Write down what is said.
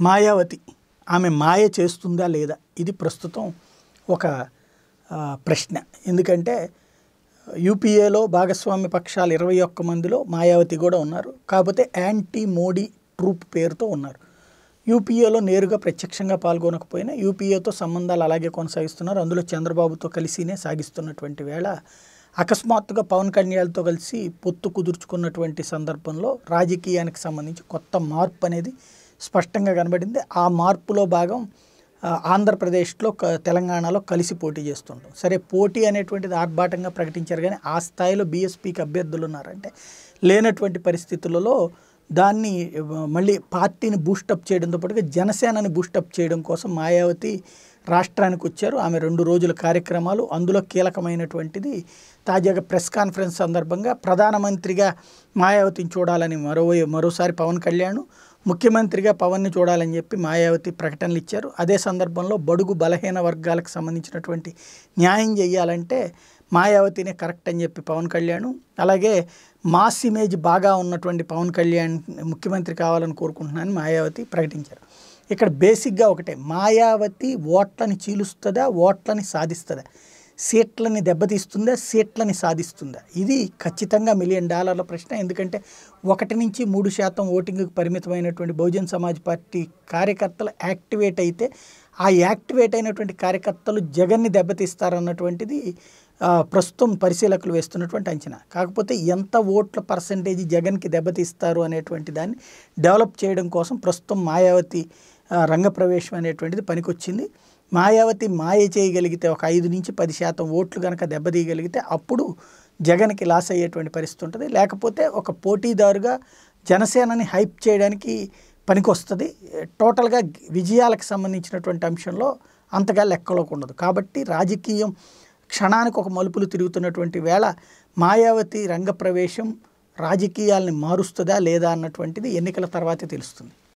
మాయావతి. ఆమె మాయ చేస్తుందా లేదా? ఇది ప్రస్తుతం ఒక ప్రశ్న. ఎందుకంటే యూపీఏలో భాగస్వామ్య పక్షాలు ఇరవై ఒక్క మందిలో మాయావతి కూడా ఉన్నారు. కాకపోతే యాంటీ మోడీ ట్రూప్ పేరుతో ఉన్నారు. యూపీఏలో నేరుగా ప్రత్యక్షంగా పాల్గొనకపోయినా యూపీఏతో సంబంధాలు అలాగే కొనసాగిస్తున్నారు. అందులో చంద్రబాబుతో కలిసినే సాగిస్తున్నటువంటి వేళ అకస్మాత్తుగా పవన్ కళ్యాణ్తో కలిసి పొత్తు కుదుర్చుకున్నటువంటి సందర్భంలో రాజకీయానికి సంబంధించి కొత్త మార్పు అనేది స్పష్టంగా కనబడింది. ఆ మార్పులో భాగం ఆంధ్రప్రదేశ్లో క- తెలంగాణలో కలిసి పోటీ చేస్తుంటాం. సరే పోటీ అనేటువంటిది ఆర్భాటంగా ప్రకటించారు కానీ ఆ స్థాయిలో బీఎస్పీకి అభ్యర్థులు ఉన్నారంటే లేనటువంటి పరిస్థితులలో దాన్ని మళ్ళీ పార్టీని బూస్టప్ చేయడంతో పాటుగా జనసేనని బూస్టప్ చేయడం కోసం మాయావతి రాష్ట్రానికి వచ్చారు. ఆమె రెండు రోజుల కార్యక్రమాలు అందులో కీలకమైనటువంటిది తాజాగా ప్రెస్ కాన్ఫరెన్స్ సందర్భంగా ప్రధానమంత్రిగా మాయావతిని చూడాలని మరో మరోసారి పవన్ కళ్యాణ్ ముఖ్యమంత్రిగా పవన్ని చూడాలని చెప్పి మాయావతి ప్రకటనలు ఇచ్చారు. అదే సందర్భంలో బడుగు బలహీన వర్గాలకు సంబంధించినటువంటి న్యాయం చేయాలంటే మాయావతినే కరెక్ట్ అని చెప్పి పవన్ కళ్యాణ్ అలాగే మాస్ ఇమేజ్ బాగా ఉన్నటువంటి పవన్ కళ్యాణ్ ముఖ్యమంత్రి కావాలని కోరుకుంటున్నానని మాయావతి ప్రకటించారు. ఇక్కడ బేసిక్గా ఒకటే మాయావతి ఓట్లని చీలుస్తుందా ఓట్లని సాధిస్తుందా? సీట్లని దెబ్బతీస్తుందా సీట్లని సాధిస్తుందా? ఇది ఖచ్చితంగా మిలియన్ డాలర్ల ప్రశ్న. ఎందుకంటే ఒకటి నుంచి మూడు శాతం ఓటింగ్కి పరిమితమైనటువంటి బహుజన్ సమాజ్ పార్టీ కార్యకర్తలు యాక్టివేట్ అయితే ఆ యాక్టివేట్ అయినటువంటి కార్యకర్తలు జగన్ని దెబ్బతీస్తారన్నటువంటిది ప్రస్తుతం పరిశీలకులు వేస్తున్నటువంటి అంచనా. కాకపోతే ఎంత ఓట్ల పర్సంటేజ్ జగన్కి దెబ్బతీస్తారు అనేటువంటి దాన్ని డెవలప్ చేయడం కోసం ప్రస్తుతం మాయావతి రంగప్రవేశం అనేటువంటిది పనికొచ్చింది. మాయావతి మాయ చేయగలిగితే ఒక ఐదు నుంచి పది శాతం ఓట్లు కనుక దెబ్బతీయగలిగితే అప్పుడు జగన్కి లాస్ అయ్యేటువంటి పరిస్థితి ఉంటుంది. లేకపోతే ఒక పోటీదారుగా జనసేనని హైప్ చేయడానికి పనికొస్తుంది. టోటల్గా విజయాలకు సంబంధించినటువంటి అంశంలో అంతగా లెక్కలోకి ఉండదు. కాబట్టి రాజకీయం క్షణానికి ఒక మలుపులు తిరుగుతున్నటువంటి వేళ మాయావతి రంగప్రవేశం రాజకీయాల్ని మారుస్తుందా లేదా అన్నటువంటిది ఎన్నికల తర్వాతే తెలుస్తుంది.